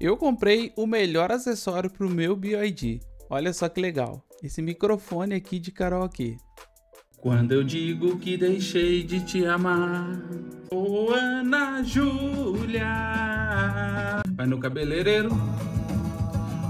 Eu comprei o melhor acessório para o meu BioID. Olha só que legal, esse microfone aqui de karaokê. Quando eu digo que deixei de te amar, ô Ana Júlia, vai no cabeleireiro,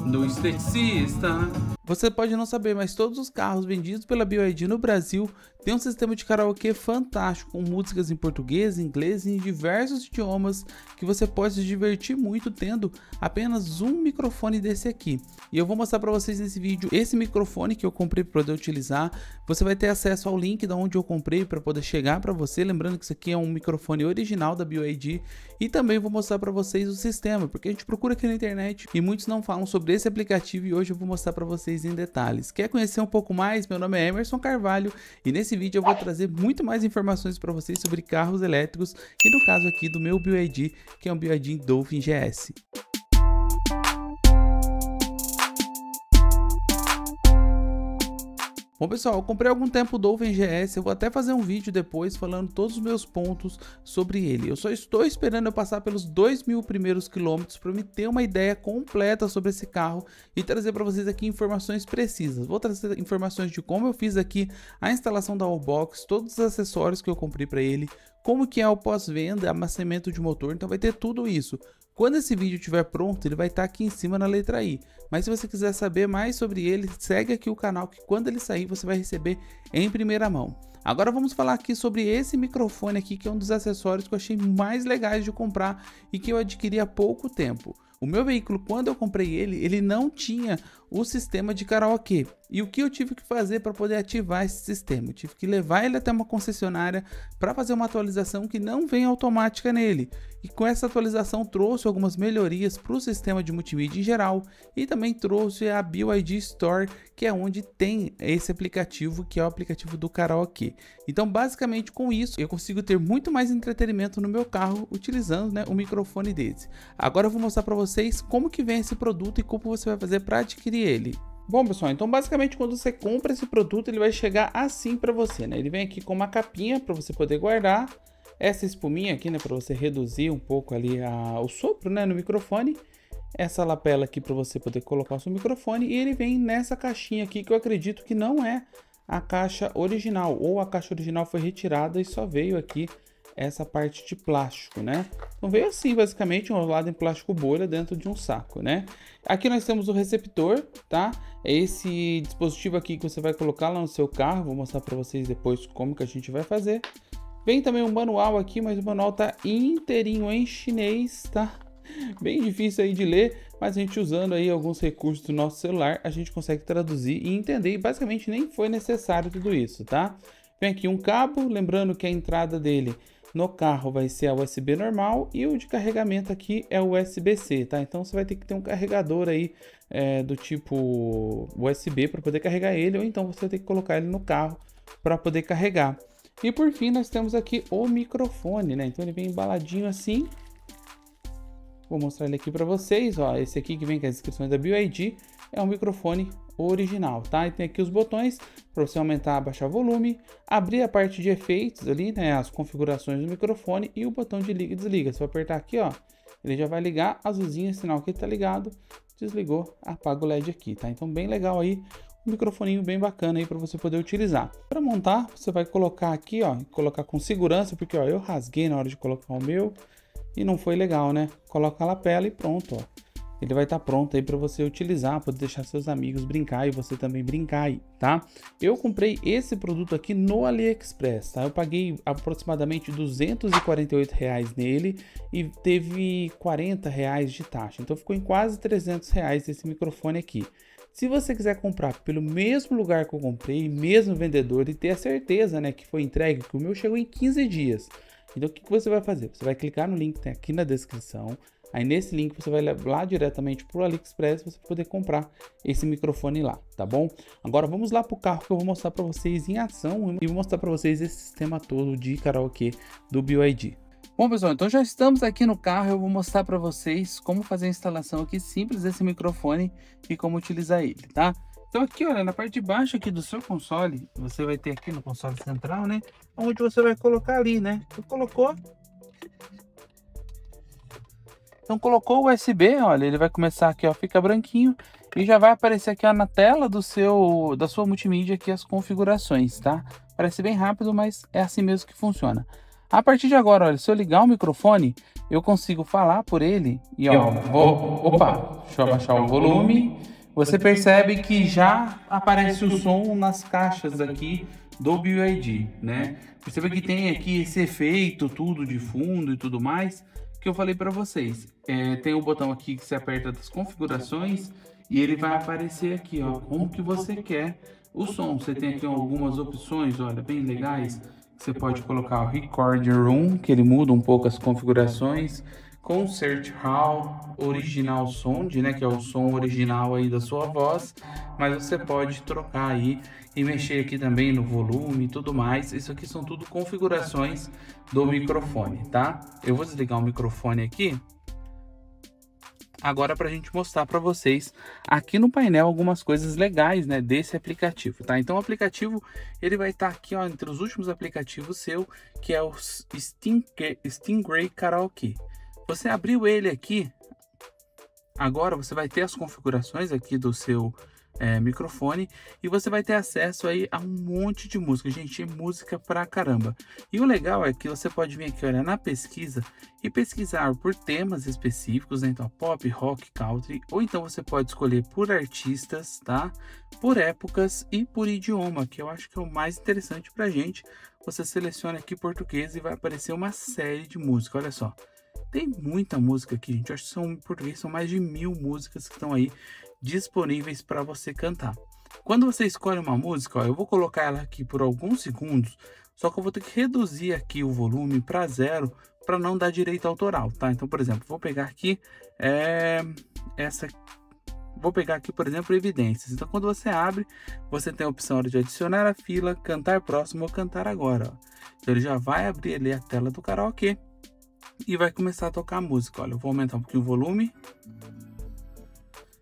no esteticista, você pode não saber, mas todos os carros vendidos pela BYD no Brasil têm um sistema de karaokê fantástico, com músicas em português, inglês e em diversos idiomas que você pode se divertir muito tendo apenas um microfone desse aqui. E eu vou mostrar para vocês nesse vídeo esse microfone que eu comprei para poder utilizar. Você vai ter acesso ao link da onde eu comprei para poder chegar para você, lembrando que isso aqui é um microfone original da BYD e também vou mostrar para vocês o sistema, porque a gente procura aqui na internet e muitos não falam sobre esse aplicativo e hoje eu vou mostrar para vocês em detalhes. Quer conhecer um pouco mais? Meu nome é Emerson Carvalho e nesse vídeo eu vou trazer muito mais informações para vocês sobre carros elétricos e no caso aqui do meu BioID, que é um BioID Dolphin GS. Bom pessoal, eu comprei algum tempo o Dolphin GS, eu vou até fazer um vídeo depois falando todos os meus pontos sobre ele. Eu só estou esperando eu passar pelos 2 mil primeiros quilômetros para me ter uma ideia completa sobre esse carro e trazer para vocês aqui informações precisas. Vou trazer informações de como eu fiz aqui a instalação da Wallbox, todos os acessórios que eu comprei para ele, como que é o pós-venda, amaciamento de motor, então vai ter tudo isso. Quando esse vídeo estiver pronto, ele vai estar tá aqui em cima na letra I. Mas se você quiser saber mais sobre ele, segue aqui o canal que quando ele sair você vai receber em primeira mão. Agora vamos falar aqui sobre esse microfone aqui, que é um dos acessórios que eu achei mais legais de comprar e que eu adquiri há pouco tempo. O meu veículo, quando eu comprei ele, ele não tinha o sistema de karaokê. E o que eu tive que fazer para poder ativar esse sistema? Eu tive que levar ele até uma concessionária para fazer uma atualização que não vem automática nele. E com essa atualização trouxe algumas melhorias para o sistema de multimídia em geral e também trouxe a BioID Store, que é onde tem esse aplicativo, que é o aplicativo do karaokê. Então, basicamente com isso, eu consigo ter muito mais entretenimento no meu carro utilizando né, o microfone desse. Agora eu vou mostrar para vocês como que vem esse produto e como você vai fazer para adquirir ele. Bom, pessoal, então basicamente quando você compra esse produto, ele vai chegar assim para você, né? Ele vem aqui com uma capinha para você poder guardar essa espuminha aqui, né, para você reduzir um pouco ali a, o sopro, né, no microfone. Essa lapela aqui para você poder colocar o seu microfone e ele vem nessa caixinha aqui que eu acredito que não é a caixa original ou a caixa original foi retirada e só veio aqui essa parte de plástico, né? Então veio assim, basicamente, enrolado em plástico bolha dentro de um saco, né? Aqui nós temos o receptor, tá? É esse dispositivo aqui que você vai colocar lá no seu carro, vou mostrar para vocês depois como que a gente vai fazer. Vem também um manual aqui, mas o manual tá inteirinho em chinês, tá? Bem difícil aí de ler, mas a gente usando aí alguns recursos do nosso celular, a gente consegue traduzir e entender, e basicamente nem foi necessário tudo isso, tá? Vem aqui um cabo, lembrando que a entrada dele no carro vai ser a USB normal e o de carregamento aqui é o USB-C, tá? Então você vai ter que ter um carregador aí é, do tipo USB para poder carregar ele, ou então você vai ter que colocar ele no carro para poder carregar. E por fim nós temos aqui o microfone, né? Então ele vem embaladinho assim. Vou mostrar ele aqui para vocês, ó. Esse aqui que vem com as inscrições da BioID é um microfone original, tá? E tem aqui os botões para você aumentar, abaixar o volume, abrir a parte de efeitos ali, né? As configurações do microfone e o botão de liga e desliga. Você vai apertar aqui, ó, ele já vai ligar azulzinho, sinal que ele tá ligado. Desligou, apaga o LED aqui, tá? Então bem legal aí, um microfoninho bem bacana aí para você poder utilizar. Para montar, você vai colocar aqui, ó, colocar com segurança, porque ó, eu rasguei na hora de colocar o meu e não foi legal, né? Coloca a lapela e pronto, ó ele vai estar tá pronto aí para você utilizar, poder deixar seus amigos brincar e você também brincar aí, tá? Eu comprei esse produto aqui no AliExpress, tá? Eu paguei aproximadamente 248 reais nele e teve 40 reais de taxa, então ficou em quase 300 reais esse microfone aqui. Se você quiser comprar pelo mesmo lugar que eu comprei, mesmo vendedor e ter a certeza, né, que foi entregue, que o meu chegou em 15 dias. Então o que, que você vai fazer? Você vai clicar no link que tem aqui na descrição, Aí nesse link você vai lá diretamente para o AliExpress você poder comprar esse microfone lá, tá bom? Agora vamos lá para o carro que eu vou mostrar para vocês em ação e vou mostrar para vocês esse sistema todo de karaokê do BioID. Bom pessoal, então já estamos aqui no carro, eu vou mostrar para vocês como fazer a instalação aqui simples desse microfone e como utilizar ele, tá? Então aqui, olha, na parte de baixo aqui do seu console, você vai ter aqui no console central, né? Onde você vai colocar ali, né? Você colocou, Então colocou o USB, olha, ele vai começar aqui, ó, fica branquinho e já vai aparecer aqui ó, na tela do seu da sua multimídia aqui as configurações, tá? Parece bem rápido, mas é assim mesmo que funciona. A partir de agora, olha, se eu ligar o microfone, eu consigo falar por ele e ó, vou, opa, deixa eu abaixar o volume. Você percebe que já aparece o som nas caixas aqui do BYD, né? Perceba que tem aqui esse efeito tudo de fundo e tudo mais que eu falei para vocês. É, tem o botão aqui que você aperta das configurações e ele vai aparecer aqui, ó, como que você quer o som. Você tem aqui algumas opções, olha, bem legais. Você pode colocar o Record Room, que ele muda um pouco as configurações. Concert Hall Original Sound, né, que é o som original aí da sua voz, mas você pode trocar aí e mexer aqui também no volume e tudo mais. Isso aqui são tudo configurações do microfone, tá? Eu vou desligar o microfone aqui agora para a gente mostrar para vocês aqui no painel algumas coisas legais né, desse aplicativo, tá? Então o aplicativo ele vai estar tá aqui ó, entre os últimos aplicativos seu, que é o Sting, Stingray Karaoke. Você abriu ele aqui, agora você vai ter as configurações aqui do seu é, microfone e você vai ter acesso aí a um monte de música, gente, música pra caramba. E o legal é que você pode vir aqui, olha, na pesquisa e pesquisar por temas específicos, né? então pop, rock, country, ou então você pode escolher por artistas, tá? Por épocas e por idioma, que eu acho que é o mais interessante pra gente. Você seleciona aqui português e vai aparecer uma série de música, olha só. Tem muita música aqui, gente. Eu acho que são, em português são mais de mil músicas que estão aí disponíveis para você cantar. Quando você escolhe uma música, ó, eu vou colocar ela aqui por alguns segundos, só que eu vou ter que reduzir aqui o volume para zero para não dar direito autoral, tá? Então, por exemplo, vou pegar aqui é, essa vou pegar aqui, por exemplo, evidências. Então, quando você abre, você tem a opção de adicionar a fila, cantar próximo ou cantar agora. Ó. Então, ele já vai abrir ali a tela do karaokê e vai começar a tocar a música. Olha, eu vou aumentar um pouquinho o volume.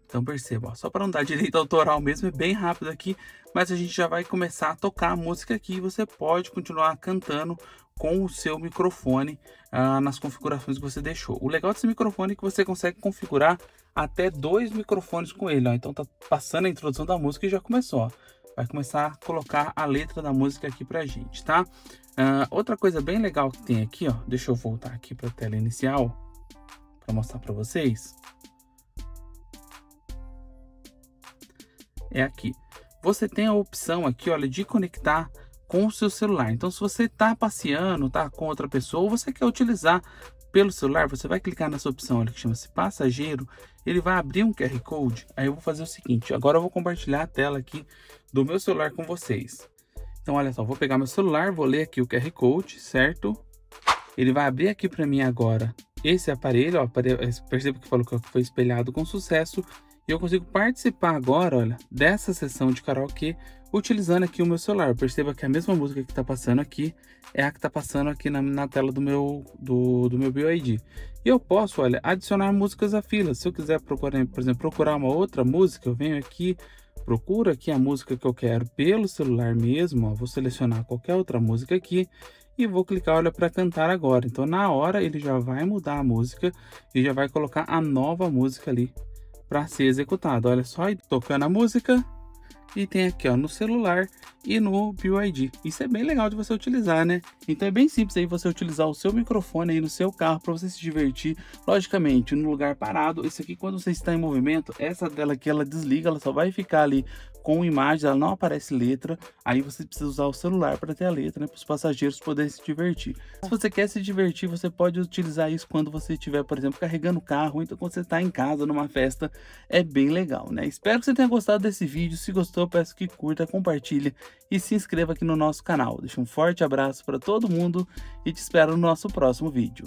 Então perceba, ó, só para não dar direito autoral mesmo, é bem rápido aqui, mas a gente já vai começar a tocar a música aqui e você pode continuar cantando com o seu microfone ah, nas configurações que você deixou. O legal desse microfone é que você consegue configurar até dois microfones com ele. Ó. Então tá passando a introdução da música e já começou. Ó. Vai começar a colocar a letra da música aqui pra gente, tá? Ah, outra coisa bem legal que tem aqui, ó, deixa eu voltar aqui para a tela inicial para mostrar para vocês. é aqui. Você tem a opção aqui, olha, de conectar com o seu celular. Então, se você está passeando, tá com outra pessoa, ou você quer utilizar pelo celular, você vai clicar nessa opção olha, que chama-se passageiro, ele vai abrir um QR Code. Aí eu vou fazer o seguinte, agora eu vou compartilhar a tela aqui do meu celular com vocês. Então, olha só, vou pegar meu celular, vou ler aqui o QR Code, certo? Ele vai abrir aqui para mim agora esse aparelho, ó, perceba que falou que foi espelhado com sucesso e eu consigo participar agora, olha, dessa sessão de karaokê utilizando aqui o meu celular. Perceba que a mesma música que está passando aqui é a que está passando aqui na, na, tela do meu, do, do meu BioID. E eu posso, olha, adicionar músicas à fila. Se eu quiser procurar, por exemplo, procurar uma outra música, eu venho aqui, procuro aqui a música que eu quero pelo celular mesmo, ó, vou selecionar qualquer outra música aqui e vou clicar, olha, para cantar agora. Então, na hora, ele já vai mudar a música e já vai colocar a nova música ali para ser executado. Olha só, tocando a música e tem aqui ó, no celular e no BYD. Isso é bem legal de você utilizar, né? Então é bem simples aí você utilizar o seu microfone aí no seu carro para você se divertir, logicamente, no lugar parado. Isso aqui quando você está em movimento, essa dela aqui ela desliga, ela só vai ficar ali com imagens, ela não aparece letra, aí você precisa usar o celular para ter a letra, né, para os passageiros poderem se divertir. Se você quer se divertir, você pode utilizar isso quando você estiver, por exemplo, carregando o carro, então quando você está em casa, numa festa, é bem legal, né? Espero que você tenha gostado desse vídeo, se gostou, peço que curta, compartilhe e se inscreva aqui no nosso canal. Deixa um forte abraço para todo mundo e te espero no nosso próximo vídeo.